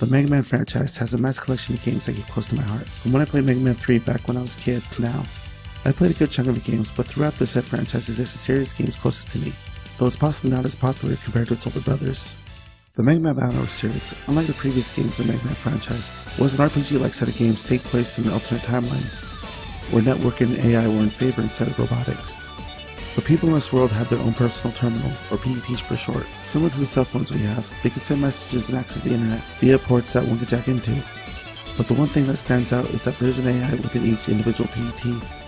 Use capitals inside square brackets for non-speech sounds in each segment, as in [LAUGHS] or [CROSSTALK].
The Mega Man franchise has a massive collection of games that keep close to my heart. From when I played Mega Man 3 back when I was a kid to now, I played a good chunk of the games, but throughout the said franchise exists a series of games closest to me, though it's possibly not as popular compared to its older brothers. The Mega Man Battle series, unlike the previous games of the Mega Man franchise, was an RPG-like set of games take place in an alternate timeline, where networking and AI were in favor instead of robotics. The people in this world have their own personal terminal, or PETs for short. Similar to the cell phones we have, they can send messages and access the internet via ports that one can jack into. But the one thing that stands out is that there's an AI within each individual PET,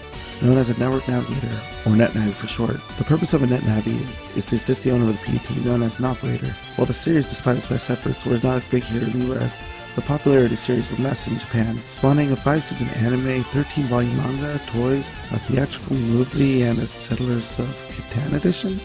known as a network navigator, or NetNavi for short. The purpose of a NetNavi is to assist the owner of the PET, known as an operator. While the series, despite its best efforts, was not as big here in the US, the popularity of the series was massive in Japan, spawning a 5-season anime, 13-volume manga, toys, a theatrical movie, and a Settlers of Catan edition?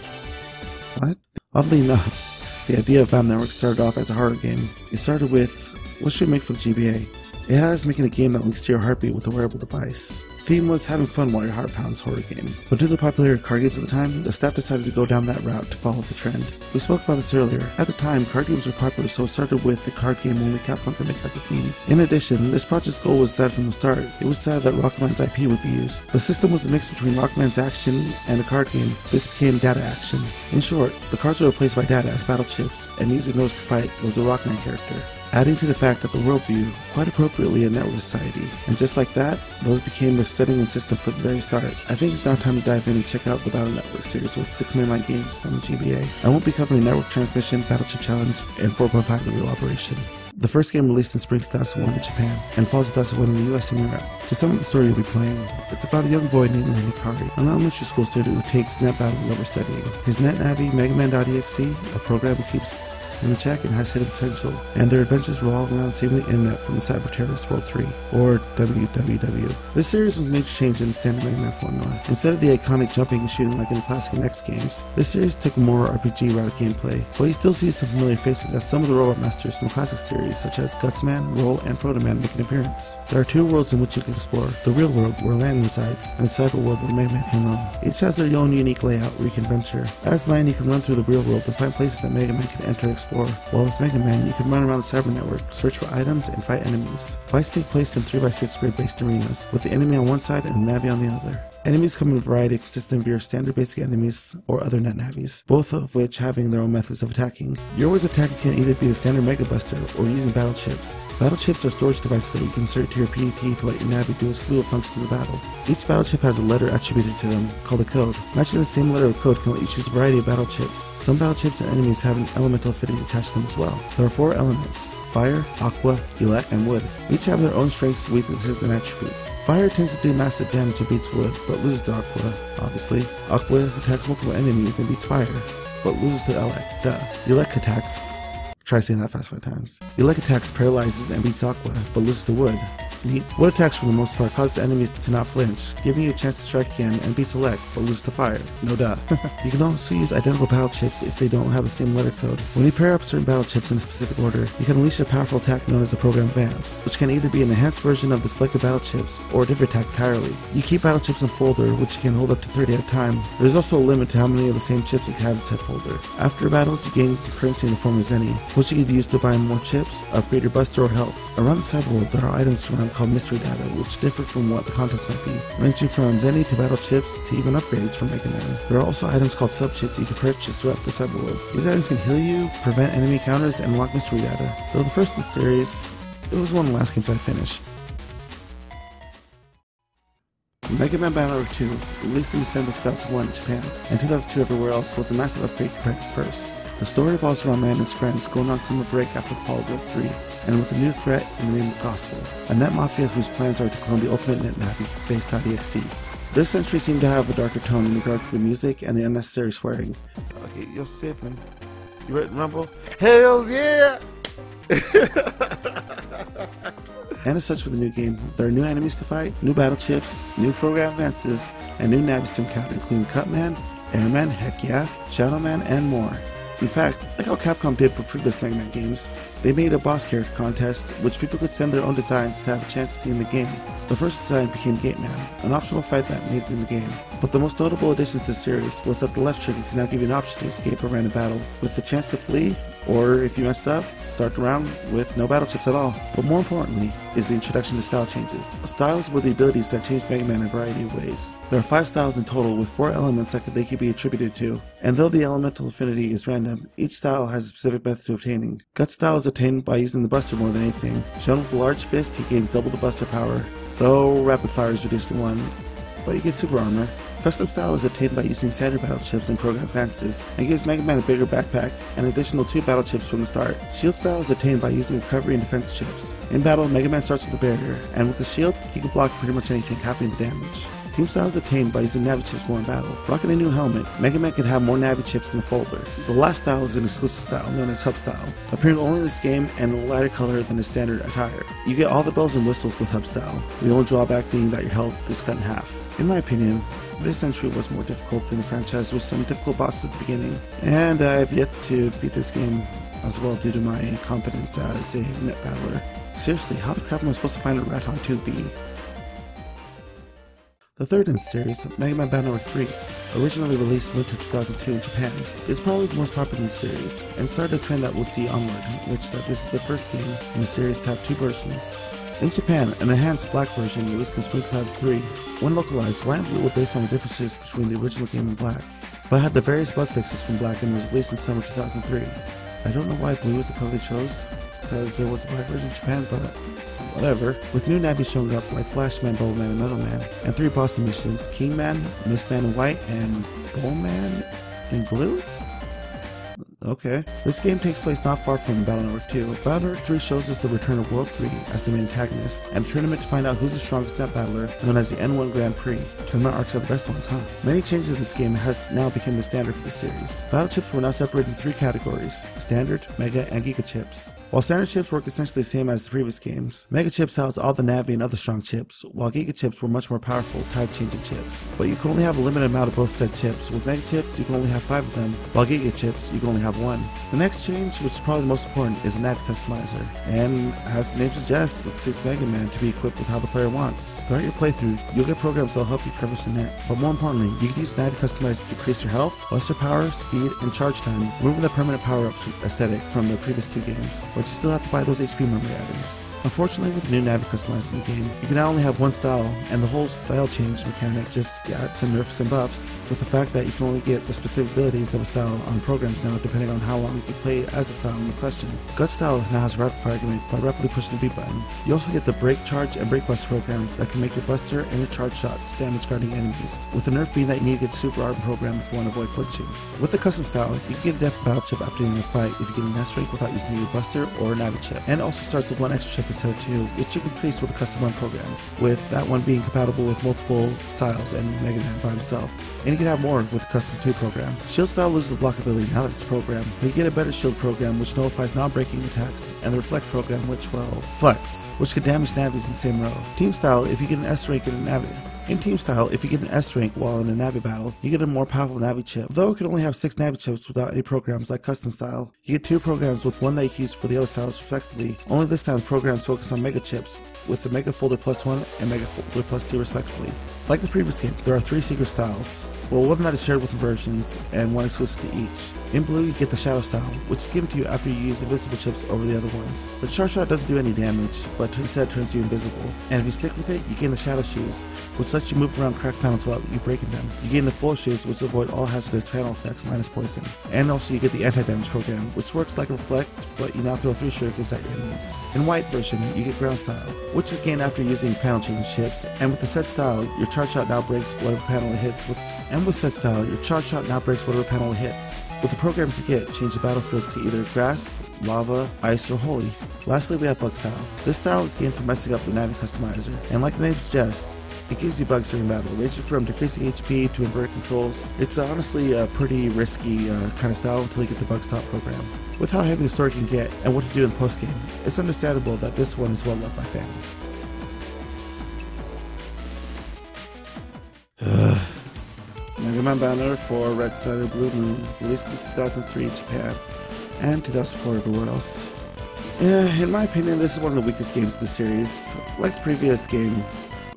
What? Oddly enough, the idea of Battle Network started off as a horror game. It started with, what should we make for the GBA? It had us making a game that links to your heartbeat with a wearable device theme was having fun while your heart pounds horror game. But due to the popularity of card games at the time, the staff decided to go down that route to follow the trend. We spoke about this earlier. At the time, card games were popular, so it started with the card game only Capcom could make as a theme. In addition, this project's goal was decided from the start. It was decided that Rockman's IP would be used. The system was a mix between Rockman's action and a card game. This became data action. In short, the cards were replaced by data as battle chips, and using those to fight was the Rockman character adding to the fact that the worldview, quite appropriately, a network society. And just like that, those became the setting and system for the very start. I think it's now time to dive in and check out the Battle Network series with six mainline games on the GBA. I won't be covering Network Transmission, Battleship Challenge, and 4.5 The Real Operation. The first game released in spring 2001 in Japan and fall 2001 in the US and Europe. To sum up the story you'll be playing, it's about a young boy named Lan Hikari, an elementary school student who takes net battle over studying. His NetNavi Megaman.exe, a program that keeps and has hidden potential, and their adventures revolve around saving the internet from the cyber terrorist World 3, or WWW. This series was a major change in the standard Man formula. Instead of the iconic jumping and shooting like in the classic NEX games, this series took a more RPG route of gameplay, but you still see some familiar faces as some of the robot masters from the classic series, such as Gutsman, Roll, and Protoman make an appearance. There are two worlds in which you can explore, the real world where Lan resides, and the cyber world where Mega Man can roam. Each has their own unique layout where you can venture. As Lan, you can run through the real world and find places that Mega Man can enter and explore explore. While as Mega Man, you can run around the cyber network, search for items, and fight enemies. Fights take place in 3x6 grid-based arenas, with the enemy on one side and the Navi on the other. Enemies come in a variety consisting of your standard basic enemies or other net navis, both of which having their own methods of attacking. Your always attacking can either be the standard Mega Buster or using battle chips. Battle chips are storage devices that you can insert to your PET to let your Navi do a slew of functions in the battle. Each battle chip has a letter attributed to them, called a code. Matching the same letter of code can let you choose a variety of battle chips. Some battle chips and enemies have an elemental affinity attached to them as well. There are four elements, fire, aqua, elect, and wood. Each have their own strengths, weaknesses, and attributes. Fire tends to do massive damage and beats wood, but loses to aqua, obviously. Aqua attacks multiple enemies and beats fire, but loses to elect, duh. Elect attacks Try saying that fast five times. Elect attacks paralyzes and beats Aqua, but loses to Wood. Wood attacks for the most part causes enemies to not flinch, giving you a chance to strike again and beat select, but lose to Fire. No duh. [LAUGHS] you can also use identical battle chips if they don't have the same letter code. When you pair up certain battle chips in a specific order, you can unleash a powerful attack known as the Program Advance, which can either be an enhanced version of the selected battle chips or a different attack entirely. You keep battle chips in folder, which you can hold up to 30 at a time. There's also a limit to how many of the same chips you can have in set folder. After battles, you gain currency in the form of Zenny, which you can use to buy more chips, upgrade your buster, or health. Around the cyber world, there are items called mystery data, which differ from what the contents might be, ranging from Zenny to battle chips to even upgrades from Mega Man. There are also items called sub chips you can purchase throughout the cyber world. These items can heal you, prevent enemy counters, and unlock mystery data. Though the first of the series, it was one of the last games I finished. Mega Man Battle 2, released in December 2001 in Japan and 2002 everywhere else, was a massive upgrade compared to first. The story revolves around Man and his friends going on summer break after the fall of World 3, and with a new threat in the name of Gospel, a net mafia whose plans are to clone the ultimate net navi based on EXE. This entry seemed to have a darker tone in regards to the music and the unnecessary swearing. Okay, you're sipping. You ready to rumble? Hells yeah! [LAUGHS] and as such with the new game, there are new enemies to fight, new battle chips, new program advances, and new navs to encounter, including Cutman, Airman, heck yeah, Shadowman, and more. In fact, like how Capcom did for previous Mega Man games, they made a boss character contest which people could send their own designs to have a chance to see in the game. The first design became Gate Man, an optional fight that made it in the game. But the most notable addition to the series was that the left trigger can now give you an option to escape a random battle, with the chance to flee Or if you mess up, start the round with no battle chips at all. But more importantly is the introduction to style changes. Styles were the abilities that changed Mega Man in a variety of ways. There are five styles in total with four elements that they could be attributed to, and though the elemental affinity is random, each style has a specific method of obtaining. Gut style is attained by using the buster more than anything. Shown with a large fist, he gains double the buster power, though rapid fire is reduced to one, but you get super armor. Custom style is obtained by using standard battle chips and program advances, and gives Mega Man a bigger backpack and additional two battle chips from the start. Shield style is obtained by using recovery and defense chips. In battle, Mega Man starts with a barrier, and with the shield, he can block pretty much anything, halving the damage. Team style is obtained by using Navi chips more in battle. Rocking a new helmet, Mega Man can have more Navi chips in the folder. The last style is an exclusive style known as Hub style, appearing only in this game and a lighter color than his standard attire. You get all the bells and whistles with Hub style, the only drawback being that your health is cut in half. In my opinion, this entry was more difficult than the franchise with some difficult bosses at the beginning, and I've yet to beat this game as well due to my incompetence as a net battler. Seriously, how the crap am I supposed to find a Raton 2B? The third in the series, Mega Man Battle Network 3, originally released winter 2002 in Japan, is probably the most popular in the series, and started a trend that we'll see onward, which that this is the first game in the series to have two versions. In Japan, an enhanced black version released in spring 2003. When localized, white and blue were based on the differences between the original game and black, but had the various bug fixes from black and was released in summer 2003. I don't know why blue is the color they chose, because there was a black version in Japan, but whatever, with new Navi showing up like Flashman, Bowman, and Metal Man, and three boss missions, Kingman, Mistman in white, and Bowman in blue? Okay. This game takes place not far from Battle Network 2. Battle Network 3 shows us the return of World 3 as the main antagonist, and a tournament to find out who's the strongest net battler, known as the N1 Grand Prix. Tournament arcs are the best ones, huh? Many changes in this game has now become the standard for the series. Battle chips were now separated into three categories, Standard, Mega, and Giga chips. While standard chips work essentially the same as the previous games, Mega chips house all the Navi and other strong chips, while Giga chips were much more powerful, tide changing chips. But you can only have a limited amount of both said chips. With Mega chips, you can only have five of them, while Giga chips, you can only have one. The next change, which is probably the most important, is a Navi customizer. And as the name suggests, it suits Mega Man to be equipped with how the player wants. Throughout your playthrough, you'll get programs that'll help you traverse the net. But more importantly, you can use Navi customizer to increase your health, buster power, speed, and charge time, removing the permanent power-ups aesthetic from the previous two games but you still have to buy those HP memory items. Unfortunately, with the new Navi customized in the game, you can now only have one style, and the whole style change mechanic just got some nerfs and buffs, with the fact that you can only get the specific abilities of a style on programs now depending on how long you play as the style in question. Gut style now has rapid fire gimmick by rapidly pushing the B button. You also get the break charge and break buster programs that can make your buster and your charge shots damage guarding enemies, with the nerf being that you need to get super art program if you want to avoid flinching. With the custom style, you can get a death battle chip after ending a fight if you get an S rank without using your buster or a Navi chip, and also starts with one extra chip instead of two, which you can increase with the custom run programs, with that one being compatible with multiple styles and Mega Man by himself. And you can have more with the custom 2 program. Shield style loses the block ability now that it's programmed, but you get a better shield program which nullifies non-breaking attacks, and the reflect program which, will flex, which can damage navis in the same row. Team style, if you get an S rank in a navi, in Team Style, if you get an S rank while in a Navi battle, you get a more powerful Navi chip. Though it can only have 6 Navi chips without any programs like Custom Style, you get 2 programs with one that you can use for the other styles respectively. Only this time the programs focus on Mega chips, with the Mega Folder Plus 1 and Mega Folder Plus 2 respectively. Like the previous game, there are 3 secret styles. Well, one that is shared with versions, and one exclusive to each. In blue, you get the Shadow style, which is given to you after you use invisible chips over the other ones. The Char Shot doesn't do any damage, but instead turns you invisible. And if you stick with it, you gain the Shadow Shoes, which lets you move around cracked panels without you breaking them. You gain the Full Shoes, which avoid all hazardous panel effects minus poison. And also you get the Anti-Damage program, which works like a Reflect, but you now throw 3 shurikens at your enemies. In white version, you get Ground style, which is gained after using panel change chips, and with the set style, your Charge Shot now breaks whatever panel it hits with and with set style, your charge shot now breaks whatever panel it hits. With the programs you get, change the battlefield to either grass, lava, ice, or holy. Lastly, we have bug style. This style is gained from messing up the Navi customizer, and like the name suggests, it gives you bugs during battle, ranging from decreasing HP to inverted controls. It's honestly a pretty risky uh, kind of style until you get the bug stop program. With how heavy the story can get and what to do in the post game, it's understandable that this one is well loved by fans. Mega Banner for Red and Blue Moon, released in 2003 in Japan and 2004 everywhere else. In my opinion, this is one of the weakest games in the series. Like the previous game,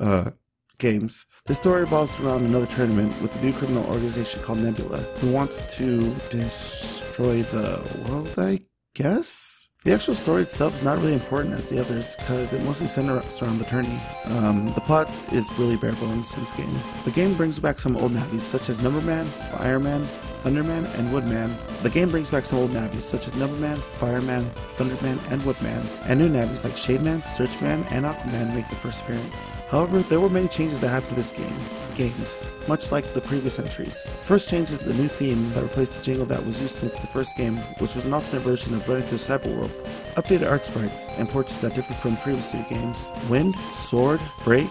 uh, games, the story revolves around another tournament with a new criminal organization called Nebula, who wants to destroy the world, I guess? The actual story itself is not really important as the others, because it mostly centers around the tourney. Um, the plot is really bare bones in this game. The game brings back some old Navis, such as Numberman, Fireman, Thunderman, and Woodman. The game brings back some old Navis such as Numberman, Fireman, Thunderman, and Woodman, and new Navis like Shademan, Searchman, and Aquaman make their first appearance. However, there were many changes that happened to this game games, much like the previous entries. First change is the new theme that replaced the jingle that was used since the first game, which was an alternate version of Running Through Cyberworld. Updated art sprites and portraits that differ from previous games. Wind, Sword, Break,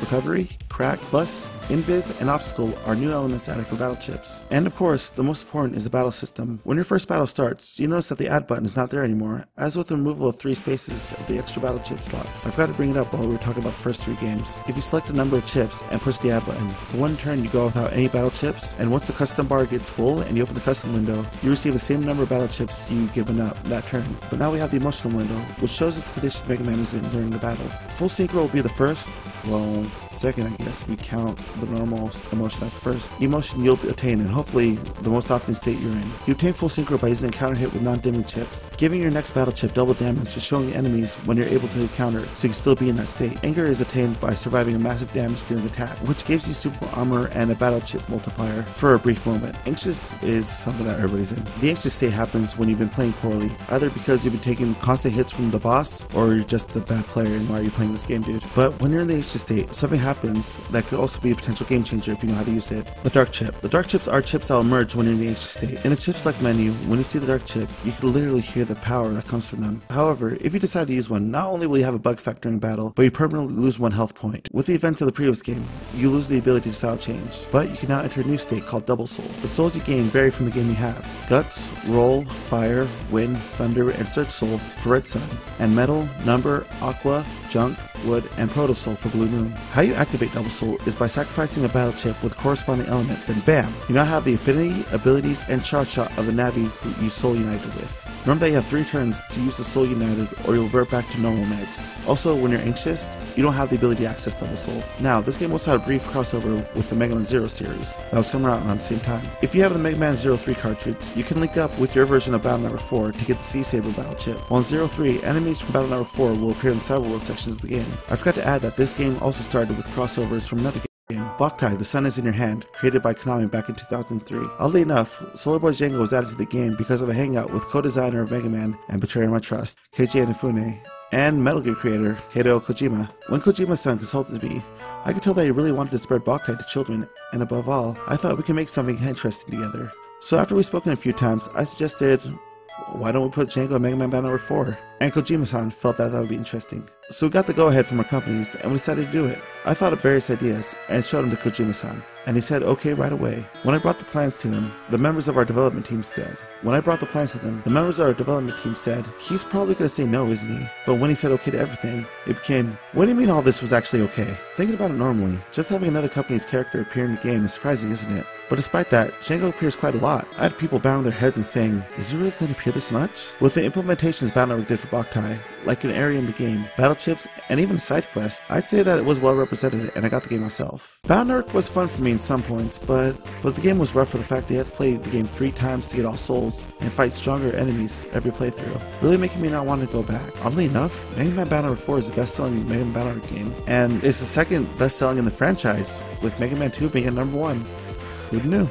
Recovery, Crack, Plus, Invis, and Obstacle are new elements added for battle chips. And of course, the most important is the battle system. When your first battle starts, you notice that the add button is not there anymore, as with the removal of three spaces of the extra battle chip slots. I forgot to bring it up while we were talking about the first three games. If you select a number of chips and push the add button, for one turn you go without any battle chips, and once the custom bar gets full and you open the custom window, you receive the same number of battle chips you've given up that turn. But now we have the emotional window, which shows us the condition Mega Man is in during the battle. Full synchro will be the first, well, second I guess we count the normal emotion as the first emotion you'll obtain and hopefully the most often state you're in. You obtain full synchro by using a counter hit with non-dimming chips, giving your next battle chip double damage and showing enemies when you're able to counter so you can still be in that state. Anger is attained by surviving a massive damage dealing attack, which gives you super armor and a battle chip multiplier for a brief moment. Anxious is something that everybody's in. The anxious state happens when you've been playing poorly, either because you've been taking constant hits from the boss or you're just a bad player and why are you playing this game dude. But when you're in the anxious state, something happens that could also be a potential game changer if you know how to use it. The dark chip. The dark chips are chips that emerge when you're in the anxious state. In the chip select menu, when you see the dark chip, you can literally hear the power that comes from them. However, if you decide to use one, not only will you have a bug factor in battle, but you permanently lose one health point. With the events of the previous game, you lose the ability to style change, but you can now enter a new state called Double Soul. The souls you gain vary from the game you have. Guts, Roll, Fire, Wind, Thunder, and Search Soul for Red Sun, and Metal, Number, Aqua, Junk, Wood, and Proto Soul for Blue Moon. How you activate Double Soul is by sacrificing a battle chip with a corresponding element, then bam, you now have the affinity, abilities, and charge shot of the Navi who you Soul United with. Remember that you have three turns to use the Soul United or you'll revert back to normal megs. Also, when you're anxious, you don't have the ability to access Double Soul. Now, this game also had a brief crossover with the Mega Man Zero series that was coming out around the same time. If you have the Mega Man Zero 3 cartridge, you can link up with your version of Battle Network 4 to get the Z Saber battle chip. In Zero 3, enemies from Battle Network 4 will appear in the Cyberworld sections of the game. I forgot to add that this game also started with crossovers from another game game, Boktai, The Sun is in Your Hand, created by Konami back in 2003. Oddly enough, Solar Boy Django was added to the game because of a hangout with co-designer of Mega Man and Betrayer My Trust, Keiji Inafune, and Metal Gear creator Hideo Kojima. When Kojima-san consulted me, I could tell that he really wanted to spread Boktai to children, and above all, I thought we could make something interesting together. So after we've spoken a few times, I suggested, why don't we put Django Mega Man Battle Network 4? And Kojima-san felt that that would be interesting. So we got the go-ahead from our companies, and we decided to do it. I thought of various ideas, and showed them to Kojima-san, and he said okay right away. When I brought the plans to him, the members of our development team said, when I brought the plans to them, the members of our development team said, he's probably gonna say no, isn't he? But when he said okay to everything, it became, what do you mean all this was actually okay? Thinking about it normally, just having another company's character appear in the game is surprising, isn't it? But despite that, Django appears quite a lot. I had people bowing their heads and saying, is he really to appear this much? With the implementations Battle did for Boktai, like an area in the game, battle chips, and even a side quest, I'd say that it was well represented and I got the game myself. Battle was fun for me in some points, but but the game was rough for the fact that you had to play the game three times to get all souls and fight stronger enemies every playthrough, really making me not want to go back. Oddly enough, Mega Man Battle Network 4 is the best-selling Mega Man Battle game, and it's the second best-selling in the franchise, with Mega Man 2 being at number one. Who knew?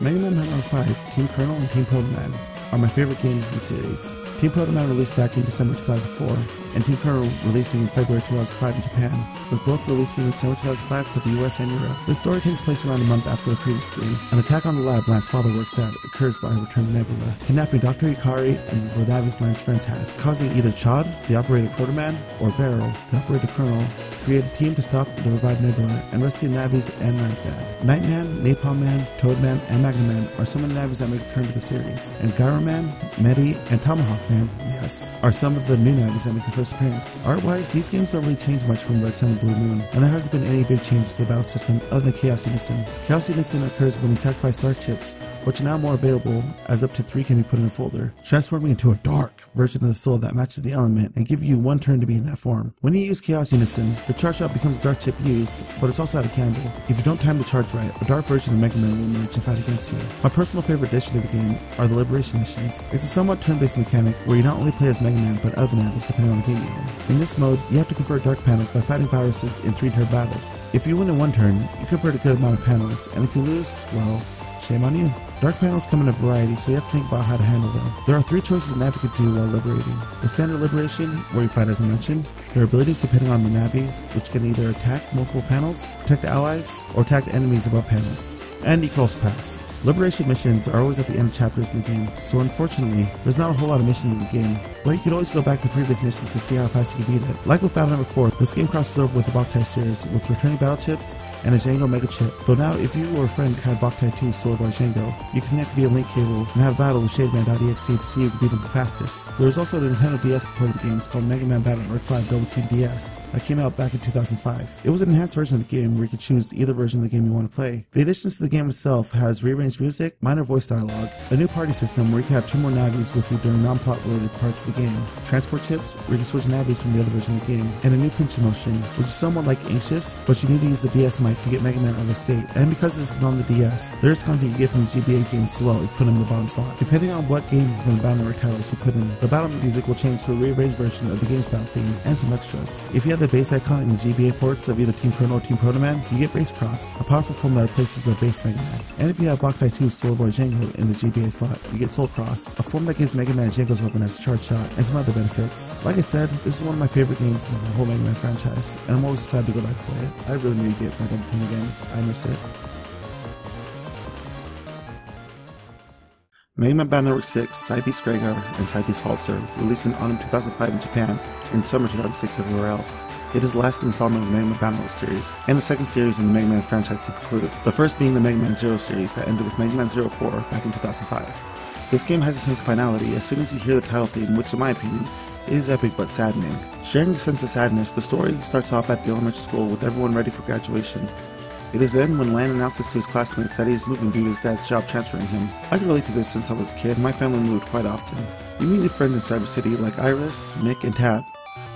Mega Man Battle 5, Team Colonel and Team Proto Man are my favorite games in the series. Team Proto Man released back in December 2004, and Team Colonel releasing in February 2005 in Japan, with both releasing in December 2005 for the US and Europe. The story takes place around a month after the previous game. An attack on the lab Lan's father works at occurs by Return to Nebula, kidnapping Dr. Ikari and the Navis Lance friends had, causing either Chad, the operator Proto Man, or Baryl, the operator Colonel, create a team to stop the revived Nebula and rescue Navis and Dad. Nightman, Napalm Man, Toadman, and Magnum Man are some of the Navis that make a return to the series, and Gyro Man, Medi, and Tomahawk Man, yes, are some of the new Navis that make their first appearance. Art-wise, these games don't really change much from Red Sun and Blue Moon, and there hasn't been any big changes to the battle system other than Chaos Unison. Chaos Unison occurs when you sacrifice dark chips, which are now more available, as up to three can be put in a folder, transforming into a dark version of the soul that matches the element and give you one turn to be in that form. When you use Chaos Unison, The charge shot becomes a dark chip used, but it's also out of candle. If you don't time the charge right, a dark version of Mega Man will emerge and fight against you. My personal favorite addition to the game are the Liberation missions. It's a somewhat turn-based mechanic where you not only play as Mega Man but other Navis depending on the game you're in. In this mode, you have to convert dark panels by fighting viruses in three turn battles. If you win in one turn, you convert a good amount of panels, and if you lose, well, shame on you. Dark panels come in a variety, so you have to think about how to handle them. There are three choices Navi can do while liberating. The standard liberation, where you fight as I mentioned. There are abilities depending on the Navi, which can either attack multiple panels, protect allies, or attack enemies above panels and also pass. Liberation missions are always at the end of chapters in the game, so unfortunately, there's not a whole lot of missions in the game, but you can always go back to previous missions to see how fast you can beat it. Like with Battle Network 4, this game crosses over with the Boktai series, with returning battle chips and a Django Mega Chip. Though now, if you or a friend had Boktai 2 Solar Boy Django, you can connect via link cable and have a battle with Shademan.exe to see who can beat him the fastest. There is also the Nintendo DS port of the games called Mega Man Battle Network 5 Double Team DS that came out back in 2005. It was an enhanced version of the game where you could choose either version of the game you want to play. The additions to the game itself has rearranged music, minor voice dialogue, a new party system where you can have two more navis with you during non-plot related parts of the game, transport chips where you can switch navis from the other version of the game, and a new pinch emotion, which is somewhat like Anxious, but you need to use the DS mic to get Mega Man out of the state. And because this is on the DS, there's content you get from GBA games as well if you put them in the bottom slot. Depending on what game from the Battle Network titles you put in, the battle music will change to a rearranged version of the game's battle theme and some extras. If you have the base icon in the GBA ports of either Team Colonel or Team Proto Man, you get Race Cross, a powerful form that replaces the base Man. And if you have Boktai 2 Solar Boy Django in the GBA slot, you get Soul Cross, a form that gives Mega Man Django's weapon as a charge shot, and some other benefits. Like I said, this is one of my favorite games in the whole Mega Man franchise, and I'm always excited to go back and play it. I really need to get that team again. I miss it. Mega Man Battle Network 6, Cybeast Gregar, and Cybeast Falzer, released in autumn 2005 in Japan and summer 2006 everywhere else. It is the last installment of the Mega Man Battle series, and the second series in the Mega Man franchise to conclude, the first being the Mega Man Zero series that ended with Mega Man Zero 4 back in 2005. This game has a sense of finality as soon as you hear the title theme, which in my opinion is epic but saddening. Sharing the sense of sadness, the story starts off at the elementary school with everyone ready for graduation, it is then when Lan announces to his classmates that he is moving due to his dad's job transferring him. I can relate to this since I was a kid, my family moved quite often. You meet new friends in Cyber City like Iris, Mick, and Tab.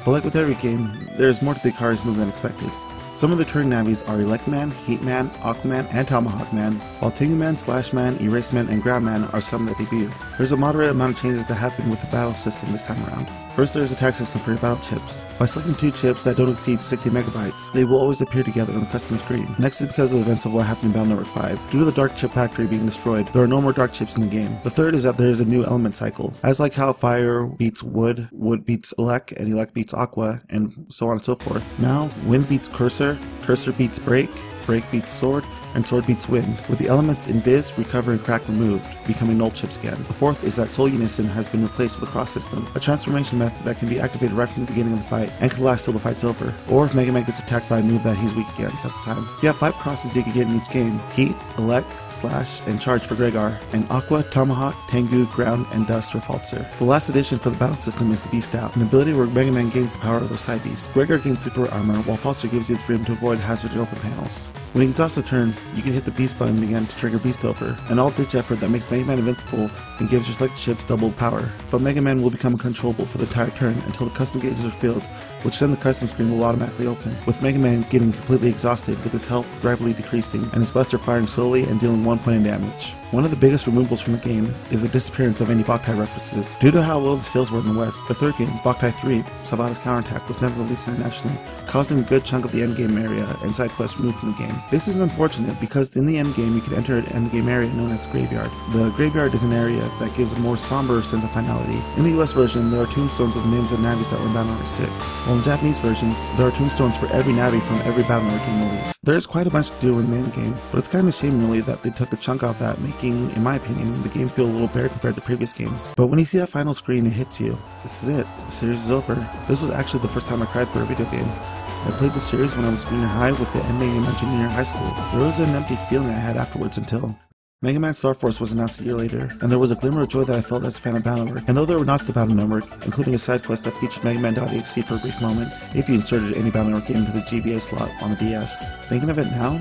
But like with every game, there is more to the car's move than expected. Some of the turn navis are Electman, Heatman, Aquaman, and Tomahawkman, while Tenguman, Slashman, Eraseman, and Grabman are some that debut. There's a moderate amount of changes that happen with the battle system this time around. First, there's a tag system for your battle chips. By selecting two chips that don't exceed 60 megabytes, they will always appear together on the custom screen. Next is because of the events of what happened in Battle Network 5. Due to the Dark Chip Factory being destroyed, there are no more Dark Chips in the game. The third is that there is a new element cycle. As like how Fire beats Wood, Wood beats Elec, and Elec beats Aqua, and so on and so forth. Now, Wind beats Cursor, Cursor beats Break, Break beats Sword, and Sword beats Wind, with the elements Invis, Recover, and Crack removed, becoming null chips again. The fourth is that Soul Unison has been replaced with a cross system, a transformation method that can be activated right from the beginning of the fight and can last till the fight's over, or if Mega Man gets attacked by a move that he's weak against at the time. You have five crosses you can get in each game, Heat, Elect, Slash, and Charge for Gregar, and Aqua, Tomahawk, Tengu, Ground, and Dust for Falzer. The last addition for the battle system is the Beast Out, an ability where Mega Man gains the power of the Cybeasts. Gregar gains super armor, while Falzer gives you the freedom to avoid hazard and open panels. When he exhausts the turns, you can hit the Beast button again to trigger Beast Over, an all-ditch effort that makes Mega Man invincible and gives your selected ships double power. But Mega Man will become uncontrollable for the entire turn until the custom gauges are filled, which then the custom screen will automatically open, with Mega Man getting completely exhausted with his health gradually decreasing and his buster firing slowly and dealing 1 point in damage. One of the biggest removals from the game is the disappearance of any Boktai references. Due to how low the sales were in the West, the third game, Boktai 3, Sabata's Counterattack, was never released internationally, causing a good chunk of the endgame area and side quests removed from the game. This is unfortunate because in the endgame you can enter an endgame area known as the Graveyard. The Graveyard is an area that gives a more somber sense of finality. In the US version, there are tombstones with names of navis that were in Battle Network 6, while in Japanese versions, there are tombstones for every navi from every Battle Network game release. There's quite a bunch to do in the endgame, but it's kind of shame really that they took a chunk off that, making, in my opinion, the game feel a little bare compared to previous games. But when you see that final screen, it hits you. This is it. The series is over. This was actually the first time I cried for a video game. I played the series when I was junior high with the ending in my junior high school. There was an empty feeling I had afterwards until Mega Man Star Force was announced a year later, and there was a glimmer of joy that I felt as a fan of Battle Network. And though there were knocks to Battle Network, including a side quest that featured Mega Man.exe for a brief moment, if you inserted any Battle Network game into the GBA slot on the DS. Thinking of it now,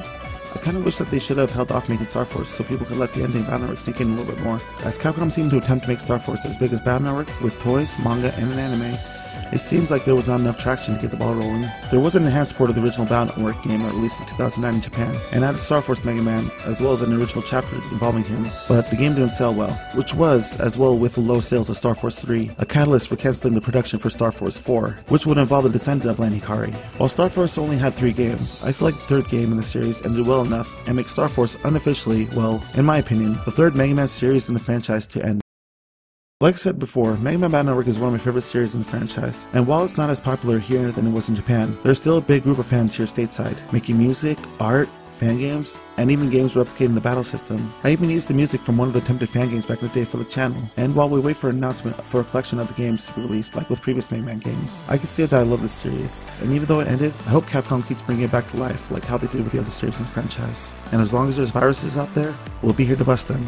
I kinda wish that they should have held off making Star Force so people could let the ending Battle Network sink in a little bit more. As Capcom seemed to attempt to make Star Force as big as Battle with toys, manga, and an anime, it seems like there was not enough traction to get the ball rolling. There was an enhanced port of the original Bound Work game released in 2009 in Japan, and added Star Force Mega Man, as well as an original chapter involving him, but the game didn't sell well, which was, as well with the low sales of Star Force 3, a catalyst for canceling the production for Star Force 4, which would involve the descendant of Lan Hikari. While Star Force only had three games, I feel like the third game in the series ended well enough and makes Star Force unofficially, well, in my opinion, the third Mega Man series in the franchise to end. Like I said before, Mega Man Battle Network is one of my favorite series in the franchise, and while it's not as popular here than it was in Japan, there's still a big group of fans here stateside, making music, art, fan games, and even games replicating the battle system. I even used the music from one of the attempted fan games back in the day for the channel, and while we wait for an announcement for a collection of the games to be released, like with previous Mega Man games, I can say that I love this series, and even though it ended, I hope Capcom keeps bringing it back to life, like how they did with the other series in the franchise. And as long as there's viruses out there, we'll be here to bust them.